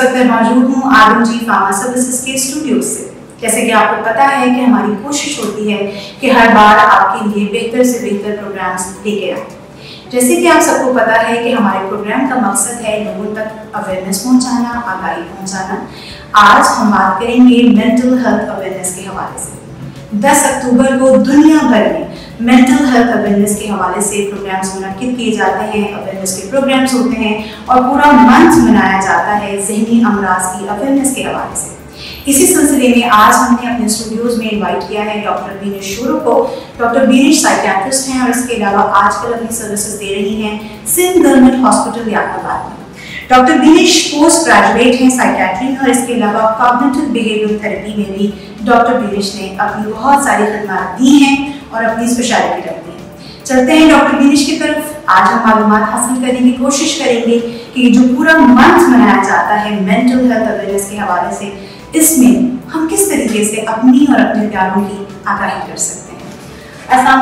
वक्त मैं मौजूद हूँ आदमजी फार्मा सर्विसेज़ के स्टूडियो से। जैसे कि आपको पता है कि हमारी कोशिश होती है कि हर बार आपके लिए बेहतर से बेहतर प्रोग्राम्स लेके आए। जैसे कि आप सबको पता है कि हमारे प्रोग्राम का मकसद है लोगों तक अवेयरनेस पहुंचाना, आगाही पहुंचाना। आज हम बात करेंगे मेंटल हेल्थ अवेयरनेस के हवाले से। 10 अक्टूबर को दुनिया भर में मेंटल हेल्थ अवेयरनेस के हवाले से प्रोग्राम्स मुनद किए जाते हैं अवेयरनेस के प्रोग्राम्स होते हैं और पूरा मंथ मनाया जाता है जहनी अमराज की अवेयरनेस के हवाले से। इसी सिलसिले में आज हमने अपने स्टूडियोज में इनवाइट किया है डॉक्टर बीनेश शोरू को। डॉक्टर बीनेश साइकेट्रिस्ट हैं और इसके अलावा आजकल अपनी सर्विसेज़ दे रही हैं सिंध गवर्नमेंट हॉस्पिटल यादाबाद में। डॉक्टर बीनेश पोस्ट ग्रेजुएट हैं साइकेट्री और इसके अलावा कॉग्निटिव बिहेवियर थेरेपी में भी डॉक्टर बीनेश ने अपनी बहुत सारी खदमात दी हैं। और अपनी स्पेशलिटी रखती हैं। चलते हैं डॉक्टर बीनेश की तरफ़। आज हम मालूम हासिल करने की कोशिश करेंगे कि जो पूरा मंथ मनाया जाता है मेंटल हेल्थ अवेयरनेस के हवाले से इसमें हम किस तरीके से अपनी और अपने प्यारों की आगाही कर सकते हैं। अस्सलाम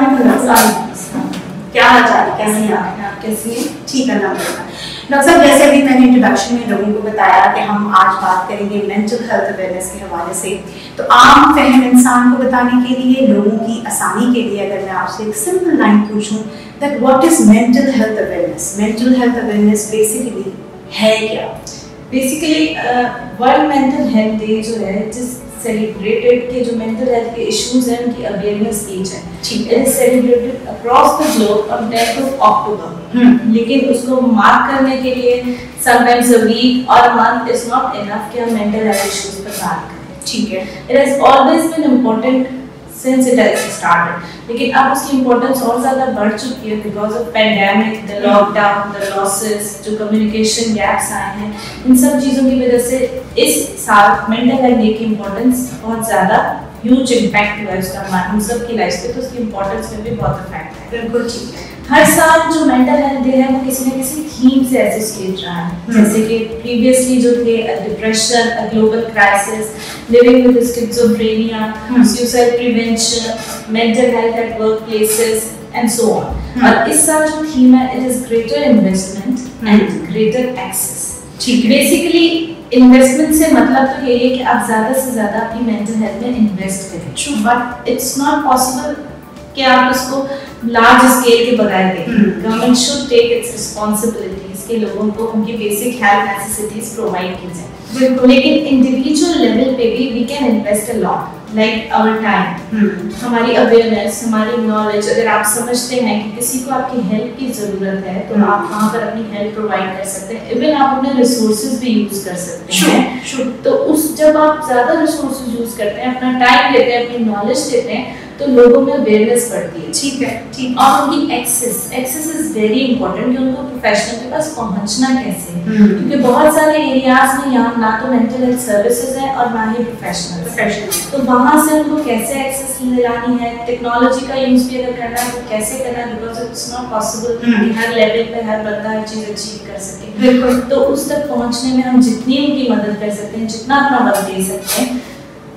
क्या हाल चाल कैसी हैं आप? कैसी हैं? ठीक है। अल्हम्दुलिल्लाह डॉक्टर साहब, जैसे अभी मैंने इंट्रोडक्शन में लोगों को बताया कि हम आज बात करेंगे मेंटल हेल्थ अवेयरनेस के हवाले से तो आम फहम इंसान को बताने के लिए, लोगों की आसानी के लिए अगर मैं आपसे एक सिंपल लाइन पूछूँ that what is mental health awareness mental health awareness basically है क्या? Basically world mental health day जो है, जिस सेलिब्रेटेड के जो मेंटल हेल्थ के इश्यूज़ हैं उनकी अवेयरनेस age है। ठीक है celebrated celebrated across the globe on 10th of October hmm लेकिन उसको मार्क करने के लिए sometimes अ वीक और a month is not enough कि हम मेंटल हेल्थ इश्यूज़ पर बात करें। ठीक है। It has always been important since it has started लेकिन अब उसकी इम्पोर्टेंस और ज़्यादा बढ़ चुकी है because of pandemic the lockdown the losses जो कम्युनिकेशन गैप्स आए हैं, इन सब चीज़ों की वजह से इस साल मेंटल हेल्थ डे की इम्पोर्टेंस बहुत ज़्यादा ह्यूज इम्पैक्ट हम सब की लाइफ पे तो उसकी इम्पोर्टेंस में भी बहुत इफ़ेक्ट है बिल्कुल ठीक है हर साल जो मेंटल हेल्थ डे है वो किसी न किसी थीम से एसोसिएट रहा है हम्म। जैसे कि प्रीवियसली जो थे depression a global crisis living with schizophrenia. Suicide prevention mental health at work places and so on. और इस साल जो थीम है it is greater investment and. Greater access ठीक बेसिकली इन्वेस्टमेंट से मतलब तो यही है कि आप ज़्यादा से ज़्यादा अपनी मेंटल हेल्थ में इन्वेस्ट करें। बट इट्स नॉट पॉसिबल कि आप इसको लार्ज स्केल के बगैर दें। Government should take its responsibilities के लोगों को उनकी बेसिक हेल्थ नेसेसिटीज प्रोवाइड की जाए। लेकिन इंडिविजुअल लेवल पे भी we can invest a lot like our time हमारी अवेयरनेस हमारी नॉलेज अगर आप समझते हैं कि किसी को आपकी हेल्प की ज़रूरत है तो हम्म। आप वहाँ पर अपनी हेल्प प्रोवाइड कर सकते हैं इवन आप अपने रिसोर्सेज भी यूज़ कर सकते Sure, हैं sure. तो उस जब आप ज़्यादा रिसोर्सेज यूज़ करते हैं अपना टाइम लेते हैं अपनी नॉलेज देते हैं तो लोगों में अवेयरनेस बढ़ती है। ठीक है ठीक। और उनकी access access is very important कि उनको प्रोफेशनल के पास पहुँचना कैसे है। हम्म। क्योंकि बहुत सारे एरियाज़ में यहाँ ना तो मेंटल हेल्थ सर्विसेज़ है और ना ही प्रोफेशनल प्रोफेशनल तो वहाँ से उनको कैसे एक्सेस दिलानी है? टेक्नोलॉजी का यूज़ भी अगर करना है तो कैसे करना है? Because it's not possible. Her level पे हर बंदा हर चीज़ अचीव कर सके। बिल्कुल। तो उस तक पहुँचने में हम जितनी उनकी मदद कर सकते हैं जितना अपना वक्त दे सकते हैं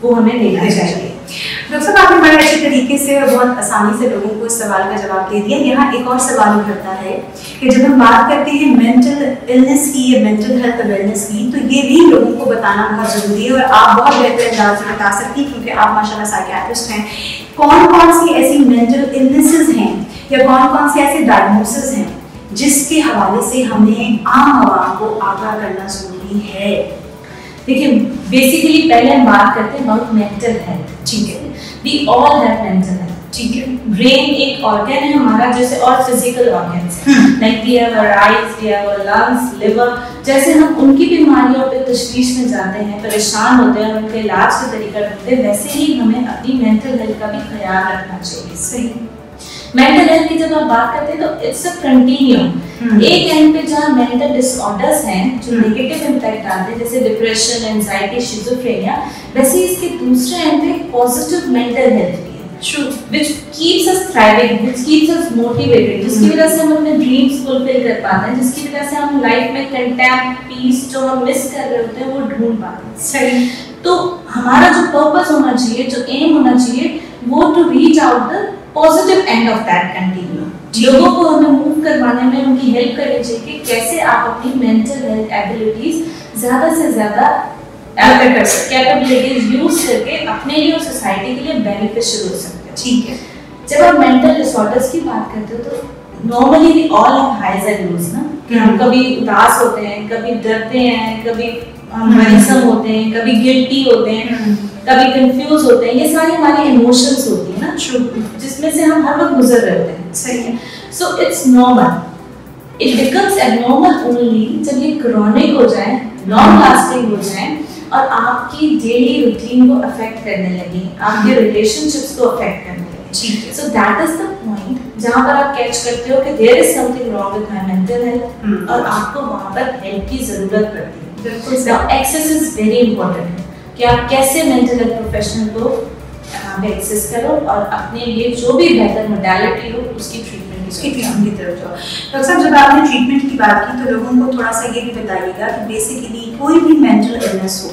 वो हमें देना चाहिए। डॉक्टर साहब, आपने बड़े अच्छे तरीके से और बहुत आसानी से लोगों को इस सवाल का जवाब दे दिया। यहाँ एक और सवाल उभरता है कि जब हम बात करते हैं मेंटल इलनेस की या मेंटल हेल्थ अवेयरनेस की तो ये भी लोगों को बताना बहुत ज़रूरी है और आप बहुत बेहतर अंदाज में बता सकती हैं, क्योंकि आप माशाल्लाह साइकियाट्रिस्ट हैं। कौन कौन सी ऐसी मेंटल इलनेसेस हैं या कौन कौन से ऐसे डायग्नोसिस हैं जिसके हवाले से हमें आम आवाम को आगाह करना ज़रूरी है? देखिए बेसिकली पहले हम बात करते हैं अबाउट मेंटल हेल्थ ठीक है? We all have mental health ठीक है? ब्रेन एक ऑर्गन है हमारा जैसे और physical organs. Like we have our eyes we have our lungs liver जैसे हम उनकी बीमारियों पे तशवीश में जाते हैं परेशान होते हैं उनके इलाज के तरीका ढूंढते हैं वैसे ही हमें अपनी मेंटल हेल्थ का भी ख्याल रखना चाहिए सही? मेंटल हेल्थ की जब आप बात करते हैं तो इट्स अ कंटिन्यूम। एक एंड पे जहाँ मेंटल डिसऑर्डर्स हैं जो। नेगेटिव इम्पैक्ट डालते हैं जैसे डिप्रेशन एंजाइटी शिजोफ्रेनिया वैसे इसके दूसरे एंड पे पॉजिटिव मेंटल हेल्थ भी है True. which keeps us thriving which keeps us motivated जिसकी हम्म। वजह से हम अपने कर पाते हैं जिसकी वजह से हम लाइफ में कंटेंट पीस जो हम मिस कर रहे होते हैं वो ढूंढ पाते हैं सही तो हमारा जो पर्पस होना चाहिए जो एम होना चाहिए वो to reach out the positive end of that continue लोगों को हमें मूव करवाने में उनकी हेल्प करनी चाहिए कि कैसे आप अपनी मेंटल हेल्थ एबिलिटीज ज़्यादा से ज़्यादा कैपेबिलिटीज यूज़ करके अपने लिए और सोसाइटी के लिए बेनिफिशियल हो सकते हैं ठीक है जब आप मेंटल डिसऑर्डर्स की बात करते हो तो normally we all have highs and lows ना कि हम हम्म। कभी उदास होते हैं कभी डरते हैं कभी हम हम्म। होते हैं कभी गिल्टी होते हैं हम्म। कभी कंफ्यूज होते हैं। ये सारी हमारी इमोशंस होती है ना. जिसमें से हम हर वक्त गुजर रहे होते हैं। सही है? So it's normal it becomes abnormal only जब ये क्रॉनिक हो जाए लॉन्ग लास्टिंग हो जाए और आपकी डेली रूटीन को अफेक्ट करने लगे आपके रिलेशनशिप्स को अफेक्ट करने लगे। ठीक है। So that is the point जहाँ पर आप कैच करते हो कि there is something wrong with my mental health. और आपको वहाँ पर हेल्प की ज़रूरत पड़ती है। एक्सेस इज़ वेरी इंपॉर्टेंट कि आप कैसे मेंटल हेल्थ प्रोफेशनल को एक्सेस करो और अपने लिए जो भी बेहतर मोडालिटी हो, उसकी ट्रीटमेंट उसकी ट्रीटमेंट की तरफ़ जाओ। डॉक्टर साहब, जब आपने ट्रीटमेंट की बात की तो लोगों को थोड़ा सा ये भी बताइएगा कि बेसिकली कोई भी मेंटल इलनेस हो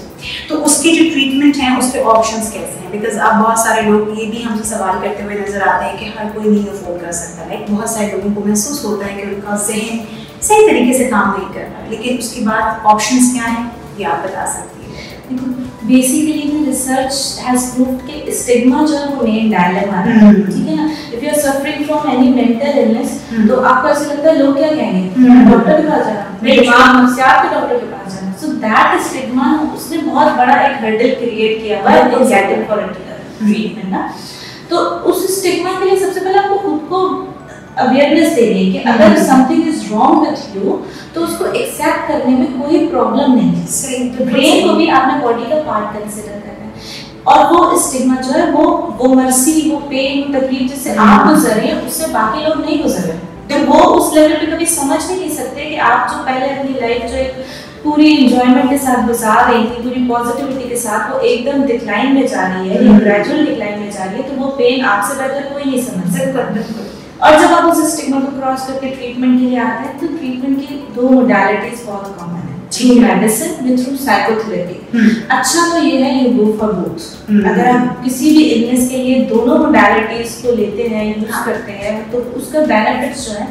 तो उसके जो ट्रीटमेंट हैं, उसके ऑप्शन कैसे हैं? बिकॉज़ अब बहुत सारे लोग, ये भी हमसे सवाल करते हुए नज़र आते हैं कि हर कोई नहीं अफोर्ड कर सकता। लाइक बहुत सारे लोगों को महसूस होता है कि उनका जहन सही तरीके से काम नहीं कर रहा। लेकिन उसके बाद ऑप्शन क्या हैं? ये आप बता सकती हैं देखो बेसिकली ना रिसर्च हैज़ प्रूव्ड कि स्टिग्मा जो है वो मेन डायलेमा है हम्म। ठीक है ना if you are suffering from any mental illness hmm. तो आपको ऐसा लगता है लोग क्या कहेंगे हम्म। डॉक्टर के पास जाना true. दिमाग नफ्सियात के डॉक्टर के पास जाना सो दैट स्टिग्मा उसने बहुत बड़ा एक हर्डल क्रिएट किया हुआ है इन गेटिंग फॉर ट्रीटमेंट ना तो उस स्टिग्मा के लिए सबसे पहले आपको खुद को अवेयरनेस देनी है कि अगर हम्म। Something is wrong with you तो उसको एक्सेप्ट करने में कोई प्रॉब्लम नहीं है। सही तो ब्रेन को भी आपने बॉडी का पार्ट कंसिडर करना है। और वो स्टिग्मा जो है वो वो मर्सी वो पेन वो तकलीफ़ जिससे हम्म। आप गुजर रहे हैं उससे बाकी लोग नहीं गुजर रहे। तो वो उस लेवल पे कभी समझ भी नहीं सकते कि आप जो पहले अपनी लाइफ जो एक पूरी इंजॉयमेंट के साथ गुजार रही थी पूरी पॉजिटिविटी के साथ वो एकदम डिक्लाइन में जा रही है। ग्रेजुअल डिक्लाइन में जा रही है तो वो पेन आपसे बेहतर कोई नहीं समझ सकता। और जब आप उस स्टिग्मा को क्रॉस करके ट्रीटमेंट के लिए आते हैं तो ट्रीटमेंट की दो मोडालिटीज बहुत कॉमन है through medicine with through psychotherapy. अच्छा तो ये है यू गो फॉर बोथ। अगर आप किसी भी इलनेस के लिए दोनों मोडालिटीज को लेते हैं यूज़ हाँ। करते हैं तो उसका बेनिफिट्स जो है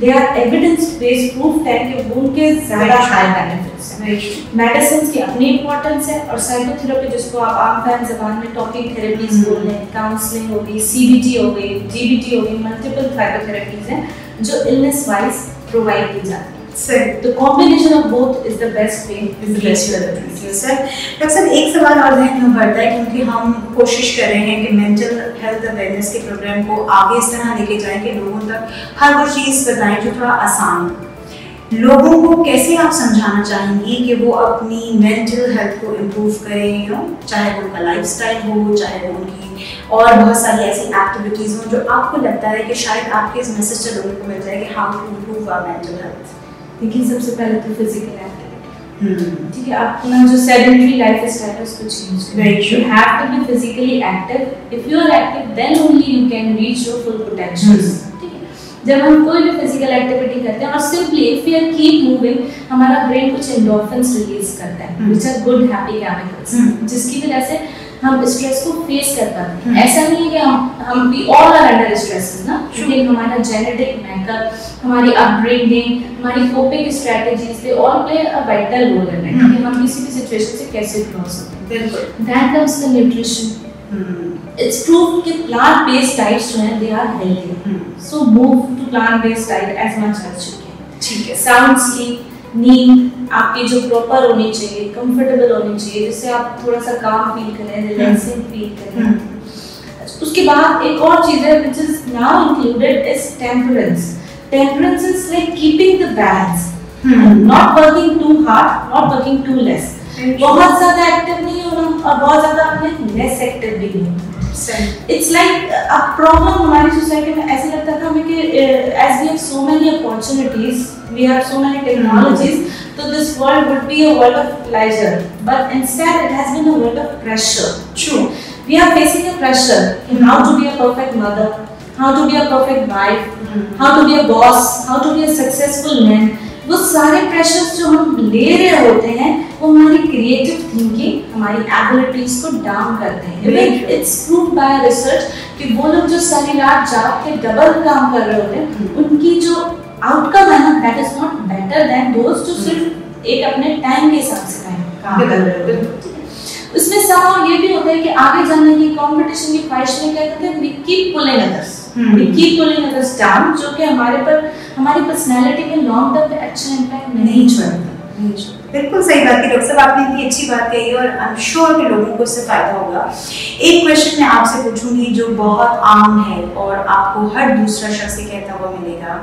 they are evidence based proof है कि उनके ज़्यादा हाई बेनिफिट्स हैं। मेडिसिन की अपनी इंपॉर्टेंस है और साइकोथेरेपी जिसको आप आम फ़ैन जबान में टॉकिंग थेरेपीज। बोल रहे हैं काउंसलिंग हो गई सीबीटी हो गई जीबीटी हो गई मल्टीपल साइकोथेरेपीज हैं जो इलनेस वाइज प्रोवाइड की जाती है। सही तो combination of both is the best way sir doctor साहब एक सवाल और जहन में बढ़ता है क्योंकि हम कोशिश कर रहे हैं कि मेंटल हेल्थ अवेयरनेस के प्रोग्राम को आगे इस तरह लेके जाएँ कि लोगों तक हर वो चीज़ बताएँ जो थोड़ा आसान हो। लोगों को कैसे आप समझाना चाहेंगी कि वो अपनी मेंटल हेल्थ को इम्प्रूव करें यू नो चाहे वो उनका लाइफस्टाइल हो चाहे वो उनकी और बहुत सारी ऐसी एक्टिविटीज़ हों जो आपको लगता है कि शायद आपके इस मैसेज से लोगों को मिल जाए कि how to improve our mental health देखिए सबसे पहले तो फ़िज़िकल एक्टिविटी ठीक है अपना जो सेडेंटरी लाइफ स्टाइल है उसको change you have to be physically active if you are active then only you can reach your full ठीक है? जब हम कोई भी फ़िज़िकल एक्टिविटी करते हैं और simply if we are keep moving हमारा ब्रेन कुछ एंडोर्फिन्स रिलीज़ करता है Hmm. Which are good happy chemicals Hmm. जिसकी वजह से हम स्ट्रेस को फेस कर पाते हैं. ऐसा नहीं है कि हम हम we all are under stress ना. क्योंकि हमारा जेनेटिक मेकअप हमारी अपब्रिंगिंग हमारी coping strategies they all play a vital role in it. कि हम किसी भी सिचुएशन से कैसे क्रॉस होते हैं। बिल्कुल। That comes the nutrition it's prove कि प्लांट बेस्ड डाइट्स जो हैं they are healthy so move to plant based diet as much as you can ठीक है। साउंड स्लीप नींद आपकी जो प्रॉपर होनी चाहिए कंफर्टेबल होनी चाहिए जिससे आप थोड़ा सा काम फील करें रिलैक्सिंग फील करें। हम्म, उसके बाद एक और चीज़ है is now included is temperance. Temperance is like keeping the balance. Hmm, not working too hard not working too less. बहुत ज़्यादा एक्टिव नहीं होना और बहुत ज़्यादा अपने लेस एक्टिव भी नहीं होना। इट्स लाइक अ प्रॉब्लम हमारी सोसाइटी में ऐसे लगता था हमें कि as we have so many opportunities we have so many technologies तो this world would be a world of pleasure but instead it has been a world of pressure true we are facing a pressure. In how to be a perfect mother, how to be a perfect wife, how to be a boss, how to be a successful man. वो सारे pressures जो हम ले रहे होते हैं वो हमारी क्रिएटिव थिंकिंग हमारी एबिलिटीज को डाउन करते हैं। इट्स प्रूव बाय रिसर्च कि वो लोग जो सारी रात जाग के डबल काम कर रहे होते हैं उनकी जो आउटकम है ना that is not better than दोस्त जो सिर्फ़ एक अपने टाइम के हिसाब से काम कर रहे होते हैं। उसमें सवाल ये भी होता है कि आगे जाने की कंपटीशन की ख्वाहिश में क्या कहते हैं we keep pulling others down जो कि हमारे पर हमारी पर्सनालिटी में लॉन्ग टर्म पे अच्छा इम्पैक्ट नहीं छोड़ता। बिल्कुल सही बात की डॉक्टर साहब आपने इतनी अच्छी बात कही और आई एम श्योर कि लोगों को इससे फ़ायदा होगा। एक क्वेश्चन मैं आपसे पूछूँगी जो बहुत आम है और आपको हर दूसरा शख्स कहता हुआ मिलेगा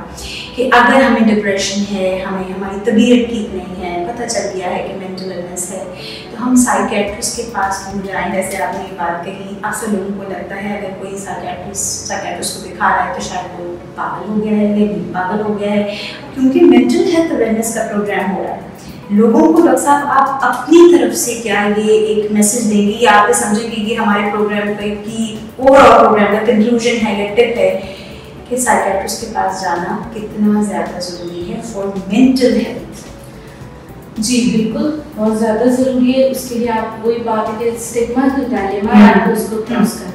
कि अगर हमें डिप्रेशन है हमें हमारी तबीयत ठीक नहीं है पता चल गया है कि मेंटल इलनेस है। तो हम साइकेट्रिस्ट के पास क्यों जाएँ, जैसे आपने ये बात कही, अक्सर लोगों को लगता है, अगर कोई साइकेट्रिस्ट साइकेट्रिस्ट को दिखा रहा है तो शायद वो पागल हो गया है या पागल हो गया है, क्योंकि मेंटल हेल्थ अवेयरनेस का प्रोग्राम हो रहा है। लोगों को डॉक्टर साहब, आप अपनी तरफ़ से क्या ये एक मैसेज देंगे? या आप समझेंगे कि हमारे प्रोग्राम का की ओवरऑल प्रोग्राम का कंक्लूजन है, या टिप है कि साइकेट्रिस्ट के पास जाना कितना ज़्यादा ज़रूरी है फॉर मेंटल हेल्थ जी बिल्कुल। बहुत ज़्यादा ज़रूरी है। उसके लिए आप वही बात है कि स्टिग्मा तो डायलेमा है आपको उसको क्रॉस करना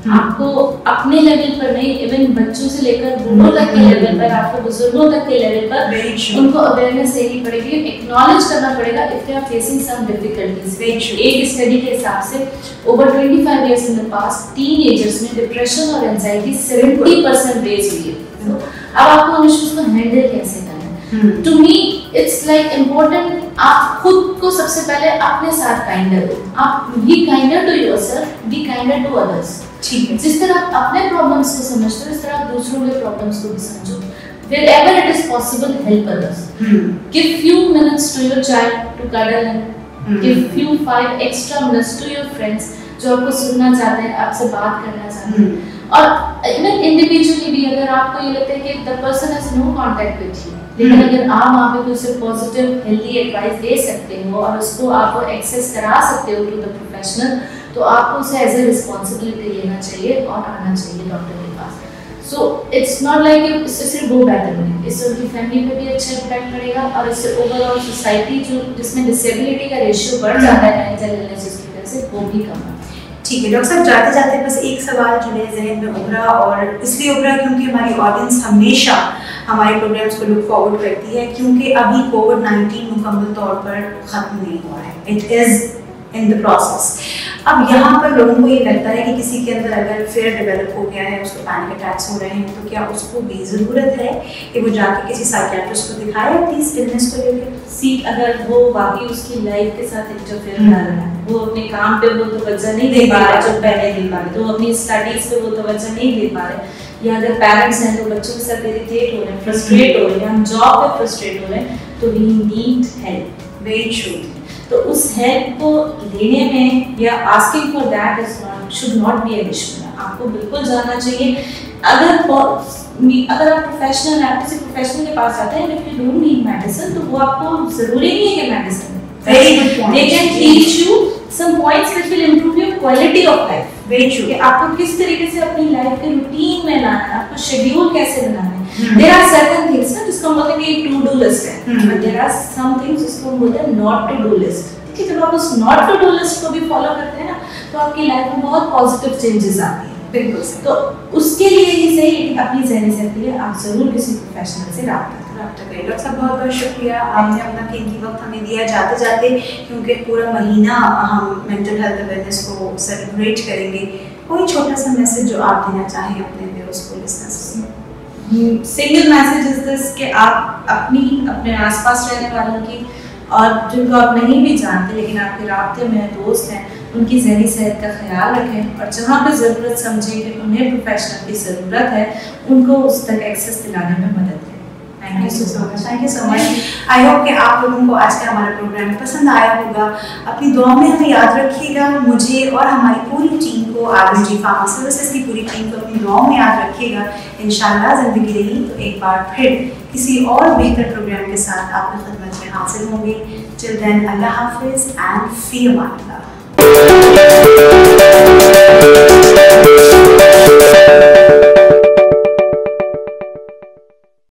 हम्म। आपको अपने लेवल पर नहीं इवन बच्चों से लेकर बूढ़ों तक के लेवल पर आपको बुज़ुर्गों तक के लेवल पर उनको अवेयरनेस देनी पड़ेगी। एक्नॉलेज करना पड़ेगा if they are facing some difficulties एक स्टडी के हिसाब से over 25 years in the past teenagers में डिप्रेशन और एंजाइटी 70% रेज हुई है। अब आपको हमेशा उसको हैंडल कैसे करना है? To me it's like important आप खुद को सबसे पहले अपने साथ काइंडर हो। आप be kinder to yourself be kinder to others ठीक है। जिस तरह आप अपने प्रॉब्लम्स को समझते हो इस तरह आप दूसरों के प्रॉब्लम्स को भी समझो। It is possible help others hmm. give few minutes to your child to cuddle and hmm. give few five extra minutes to your जो आपको सुनना चाहते हैं आपसे बात करना चाहते हैं। hmm. और इवन इंडिविजुअली आपको ये लगता है कि the person has no contact with you लेकिन अगर आप वहाँ पे उसे पॉजिटिव हेल्दी एडवाइस दे सकते हो और उसको आप एक्सेस करा सकते हो टू द प्रोफेशनल तो आपको उसे एज ए रिस्पॉन्सिबिलिटी लेना चाहिए और आना चाहिए डॉक्टर के पास. सो इट्स नॉट लाइक इससे सिर्फ़ वो बेहतर बने इससे उनकी फैमिली पे भी अच्छा इम्पैक्ट पड़ेगा और इससे ओवरऑल सोसाइटी जो जिसमें डिसेबिलिटी का रेशियो बढ़ जाता है मेंटल इलनेस की वजह से वो भी कम है ठीक है, डॉक्टर साहब, जाते जाते बस एक सवाल जो मेरे जहन में उभरा और इसलिए उभरा क्योंकि हमारी ऑडियंस हमेशा हमारे प्रोग्राम्स को लुक फॉरवर्ड करती है, क्योंकि अभी कोविड 19 मुकम्मल तौर पर ख़त्म नहीं हुआ है। It is in the process अब यहाँ पर लोगों को ये लगता है कि किसी के अंदर अगर फेयर डेवलप हो गया है उसको पैनिक अटैक्स हो रहे हैं तो क्या उसको भी ज़रूरत है कि वो जाके किसी साइकियाट्रिस्ट को दिखाए अपनी इस इलनेस को लेकर सी अगर वो वाकई उसकी लाइफ के साथ इंटरफेयर कर रहा है वो अपने काम पे वो तवज्जो नहीं दे पा रहा जो पहले दे पा रहे तो अपनी स्टडीज़ पे वो तवज्जो नहीं दे पा रहे। या अगर पेरेंट्स हैं तो बच्चों के साथ इरिटेट हो रहे हैं फ्रस्ट्रेट हो रहे हैं हम जॉब पे फ्रस्ट्रेट हो रहे हैं तो we need help very true तो उस हेल्प को लेने में या asking for that is not should not be an issue आपको बिल्कुल जाना चाहिए। अगर अगर आप प्रोफेशनल आप किसी प्रोफेशनल के पास जाते हैं if you don't need medicine तो वो आपको ज़रूरी नहीं है कि medicine very good point they can teach you points which will improve your quality of life very true कि आपको किस तरीके से अपनी लाइफ के रूटीन में लाना है आपको शेड्यूल कैसे बनाना है। देयर आर सर्टेन थिंग्स ना जिसको हम बोलते हैं कि टू डू लिस्ट है। But there are some things जिसको हम बोलते हैं नॉट टू डू लिस्ट ठीक है जब आप उस नॉट टू डू लिस्ट को भी फॉलो करते हैं ना तो आपकी लाइफ में बहुत पॉजिटिव चेंजेस आती हैं। बिल्कुल तो उसके लिए ही सही अपनी जहनी सेहत के लिए आप ज़रूर किसी प्रोफेशनल से रब्ता डॉक्टर साहब बहुत बहुत शुक्रिया। आपने अपना कीमती वक्त हमें दिया जाते जाते क्योंकि पूरा महीना हम मेंटल हेल्थ अवेयरनेस को सेलिब्रेट करेंगे। कोई छोटा सा मैसेज जो आप देना चाहें अपने व्यूअर्स को लिसनर्स को? सिंगल मैसेज इज़ दिस कि आप अपनी, अपने आसपास रहने वालों की, और जिनको आप नहीं भी जानते, लेकिन आपके रबते में दोस्त हैं, उनकी जहनी सेहत का ख्याल रखें, और जहाँ पर ज़रूरत समझें कि उन्हें प्रोफेशनल की ज़रूरत है, उनको उस तक एक्सेस दिलाने में मदद thank you so much thank you so much I hope कि आप लोगों को आज का हमारा प्रोग्राम पसंद आया होगा। अपनी दुआ में हमें याद रखिएगा। मुझे और हमारी पूरी टीम को आर जी फार्मा सर्विसेज़ की पूरी टीम को अपनी दुआ में याद रखिएगा। इन ज़िंदगी रही तो एक बार फिर किसी और बेहतर प्रोग्राम के साथ आपकी खदमत में हासिल होंगे। चिल देन अल्लाह हाफिज़ एंड फ़ी अल्लाह